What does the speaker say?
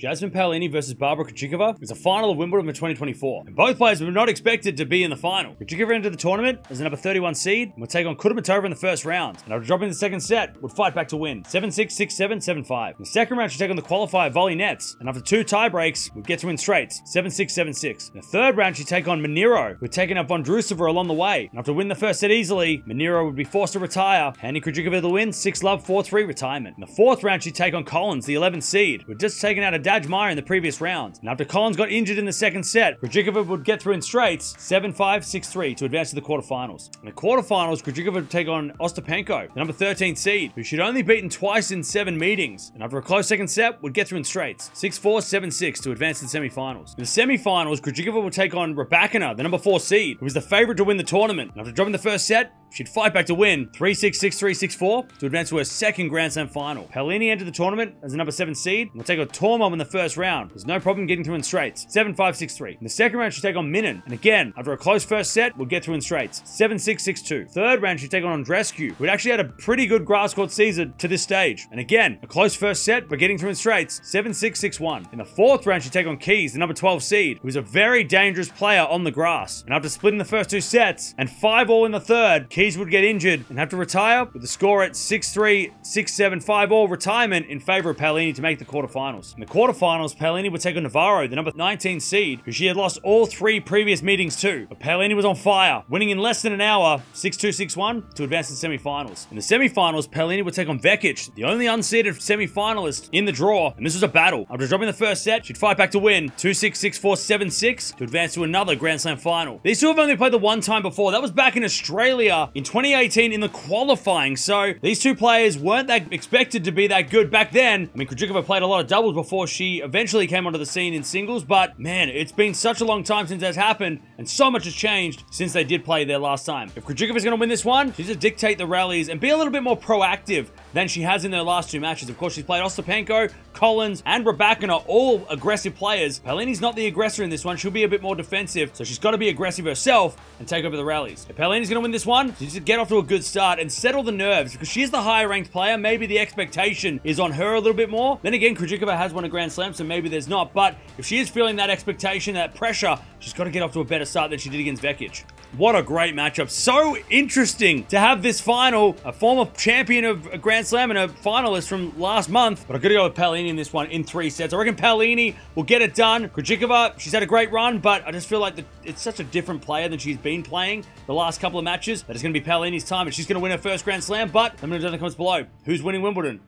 Jasmine Paolini versus Barbora Krejcikova is a final of Wimbledon for 2024, and both players were not expected to be in the final. Krejcikova entered the tournament as the number 31 seed and would take on Kudermetova in the first round, and after dropping the second set, would fight back to win 7-6, 6-7, 7-5. In the second round, she'd take on the qualifier Volynets, and after two tie breaks, would get to win straights 7-6, 7-6. In the third round, she'd take on Maneiro, who had taken out Vondrousova along the way, and after winning the first set easily, Maneiro would be forced to retire, handing Krejcikova the win 6-love, 4-3 retirement. In the fourth round, she'd take on Collins, the 11th seed, who had just taken out a Daj Meyer in the previous round. And after Collins got injured in the second set, Krejcikova would get through in straights 7-5, 6-3 to advance to the quarterfinals. In the quarterfinals, Krejcikova would take on Ostapenko, the number 13 seed, who she'd only beaten twice in seven meetings. And after a close second set, would get through in straights 6-4, 7-6 to advance to the semifinals. In the semifinals, Krejcikova would take on Rybakina, the number 4 seed, who was the favorite to win the tournament. And after dropping the first set, She'd fight back to win 3-6, 6-3, 6-4 to advance to her second Grand Slam final. Paolini entered the tournament as the number 7 seed and will take on Tormo in the first round. There's no problem getting through in straights. 7-5, 6-3. In the second round, she'd take on Minnen. And again, after a close first set, we'll get through in straights. 7-6, 6-2. Third round, she'd take on Andreescu, who had actually had a pretty good grass court season to this stage. And again, a close first set, but getting through in straights. 7-6, 6-1. In the fourth round, she'd take on Keys, the number 12 seed, who's a very dangerous player on the grass. And after splitting the first two sets and 5 all in the third, Keys would get injured and have to retire with the score at 6-3, 6-7, 5 all retirement in favor of Paolini to make the quarterfinals. In the quarterfinals, Paolini would take on Navarro, the number 19 seed, who she had lost all three previous meetings to. But Paolini was on fire, winning in less than an hour, 6-2, 6-1 to advance to the semifinals. In the semifinals, Paolini would take on Vekic, the only unseeded semifinalist in the draw, and this was a battle. After dropping the first set, she'd fight back to win 2-6, 6-4, 7-6 to advance to another Grand Slam final. These two have only played the one time before. That was back in Australia in 2018 in the qualifying. So these two players weren't that expected to be that good back then. I mean, Krejcikova played a lot of doubles before she eventually came onto the scene in singles, but man, it's been such a long time since that's happened, and so much has changed since they did play there last time. If Krejcikova's going to win this one, she's to dictate the rallies and be a little bit more proactive than she has in their last two matches. Of course, she's played Ostapenko, Collins, and Rybakina, all aggressive players. Paolini's not the aggressor in this one. She'll be a bit more defensive, so she's got to be aggressive herself and take over the rallies. If Paolini's going to win this one, to get off to a good start and settle the nerves because she's the higher ranked player. Maybe the expectation is on her a little bit more. Then again, Krejcikova has won a Grand Slam, so maybe there's not. But if she is feeling that expectation, that pressure, she's got to get off to a better start than she did against Vekic. What a great matchup. So interesting to have this final, a former champion of a Grand Slam and a finalist from last month. But I've got to go with Paolini in this one in three sets. I reckon Paolini will get it done. Krejcikova, she's had a great run, but I just feel like the, it's such a different player than she's been playing the last couple of matches that it's going to be Paolini's time and she's going to win her first Grand Slam. But let me know down in the comments below. Who's winning Wimbledon?